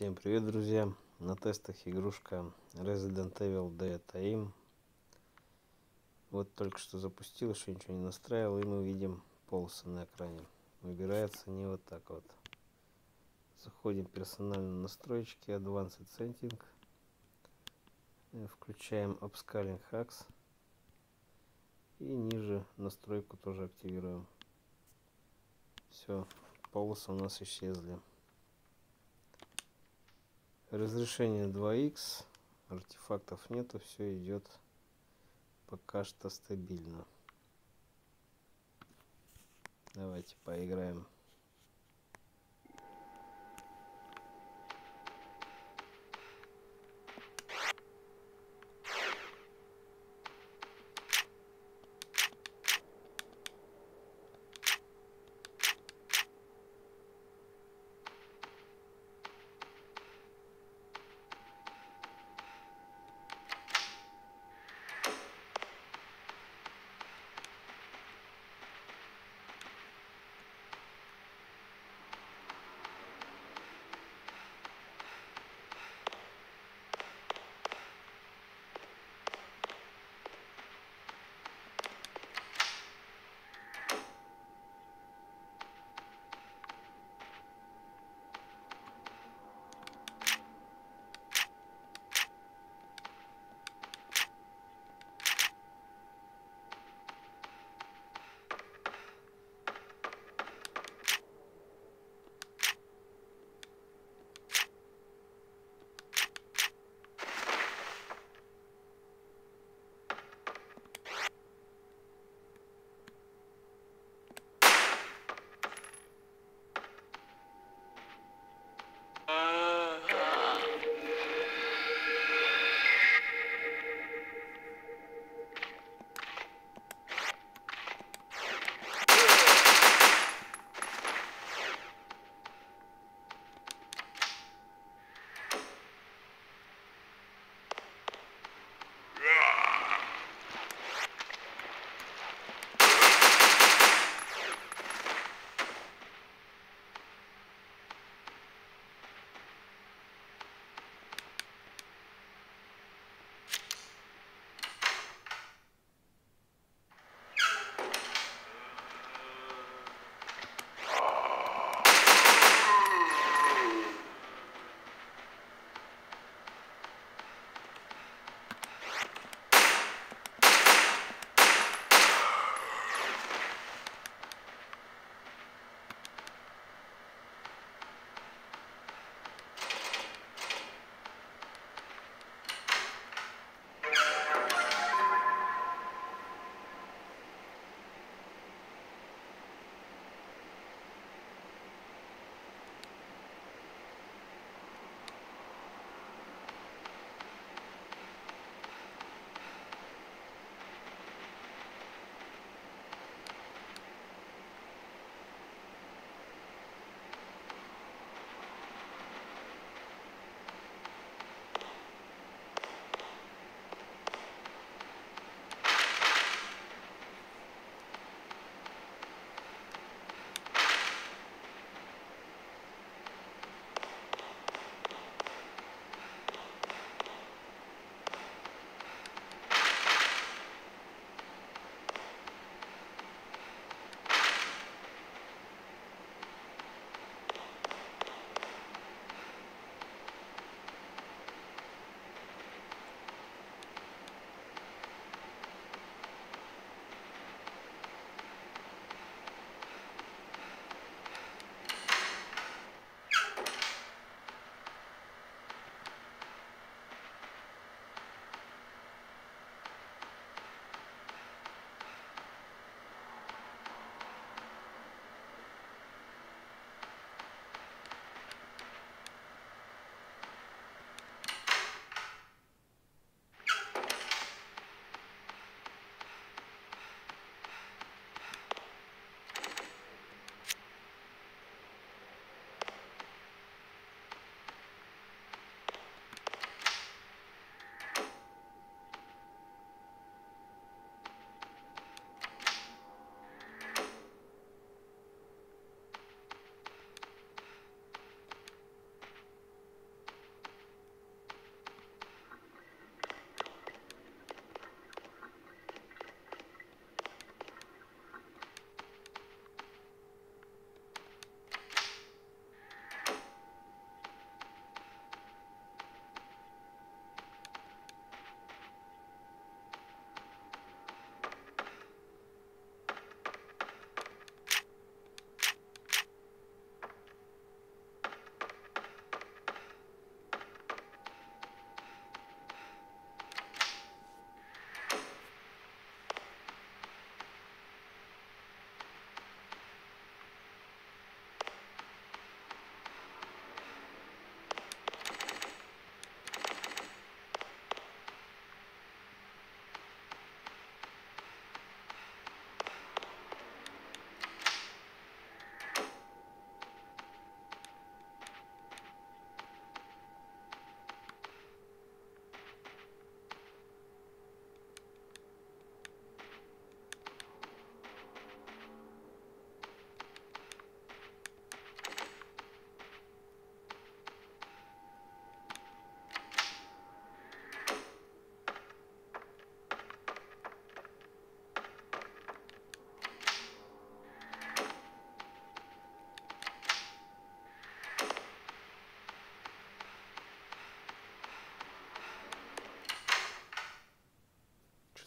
Всем привет, друзья! На тестах игрушка Resident Evil Dead Aim. Вот только что запустил, еще ничего не настраивал, и мы видим полосы на экране. Выбирается не вот так вот. Заходим в персональные настройки Advanced Setting. Э, включаем Upscaling Hacks. И ниже настройку тоже активируем. Все, полосы у нас исчезли. Разрешение 2х, артефактов нету, все идет пока что стабильно. Давайте поиграем.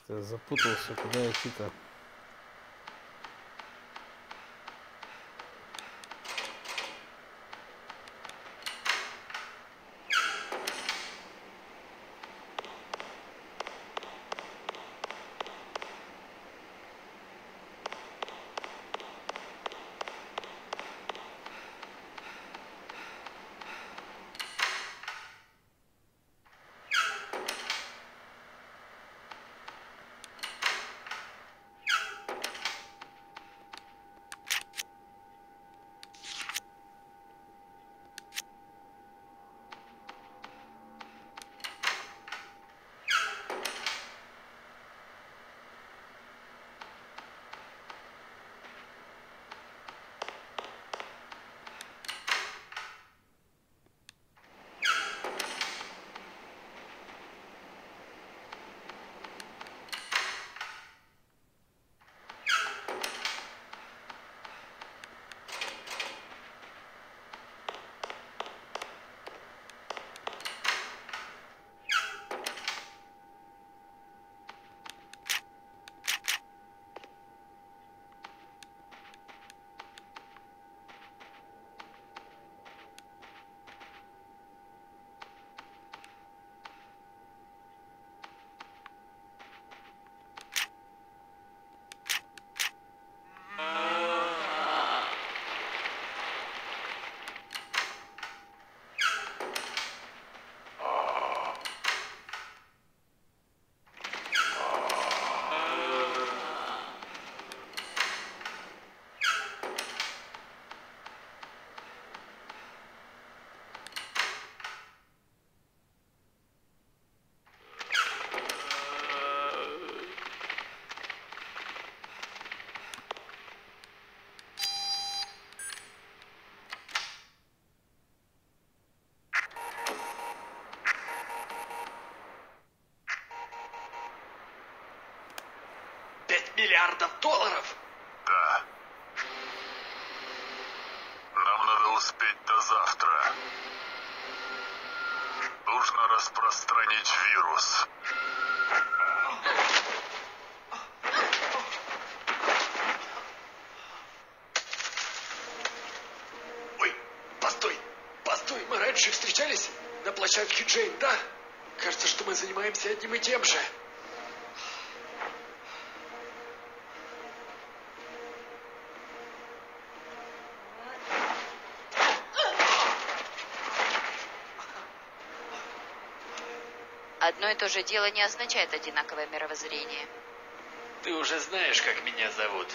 Что-то запутался, куда идти-то. Миллиардов долларов? Да. Нам надо успеть до завтра. Нужно распространить вирус. Ой, постой, постой, мы раньше встречались на площадке Джейн, да? Кажется, что мы занимаемся одним и тем же. И то же дело не означает одинаковое мировоззрение. Ты уже знаешь, как меня зовут.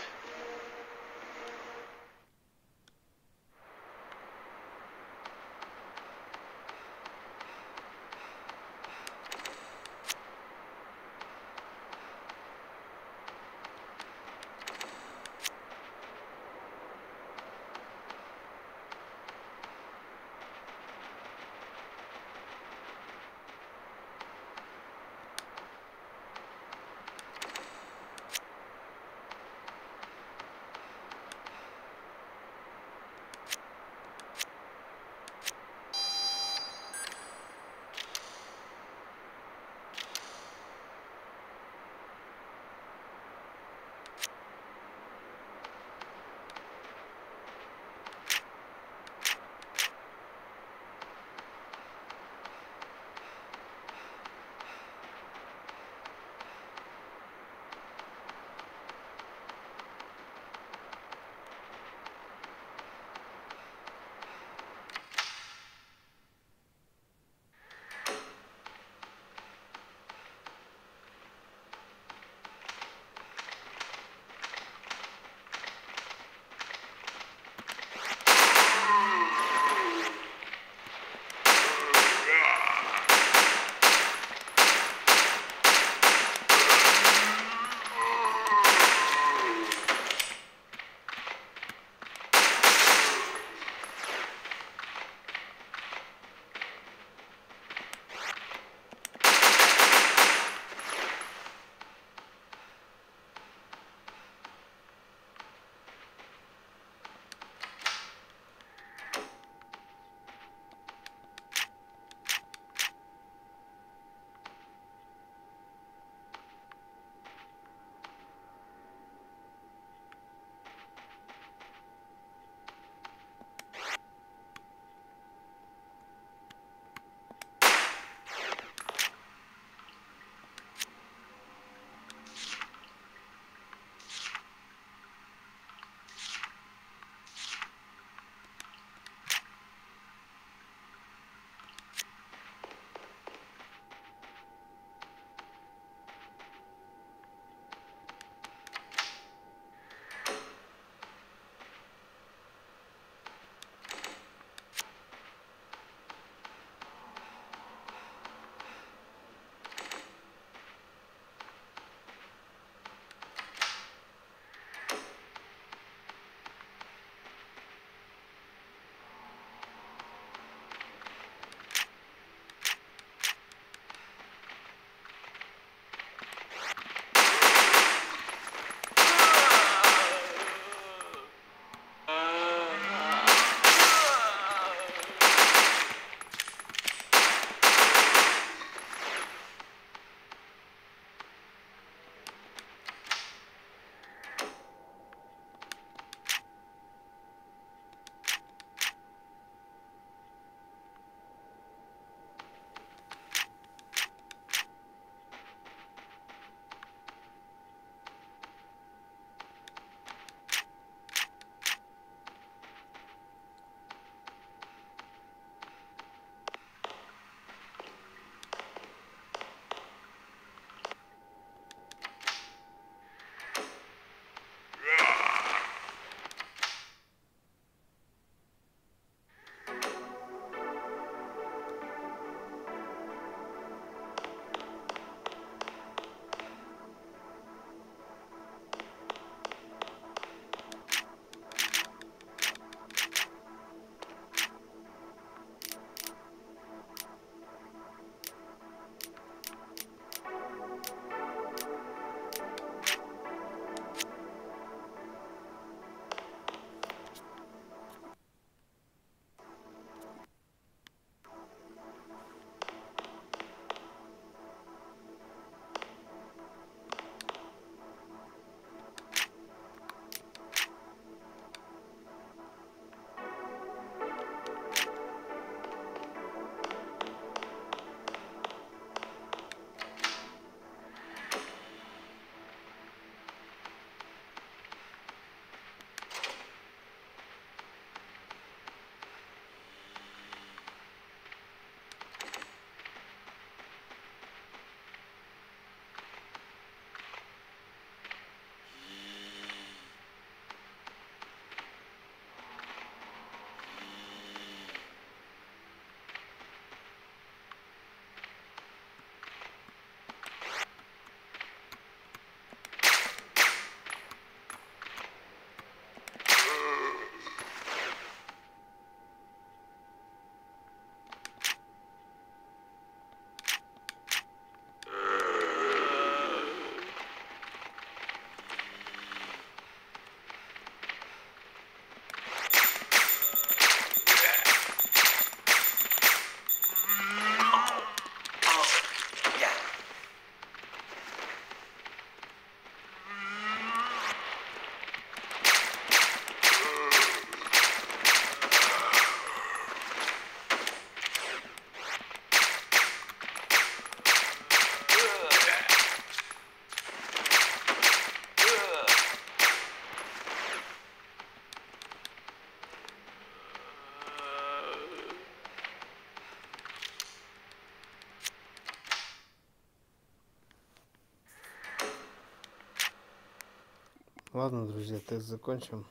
Ладно, друзья, тест закончим.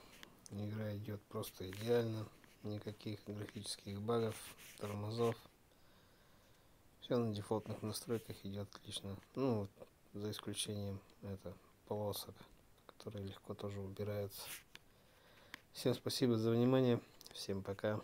Игра идет просто идеально. Никаких графических багов, тормозов. Все на дефолтных настройках идет отлично. Ну, за исключением это полосок, которые легко тоже убираются. Всем спасибо за внимание. Всем пока.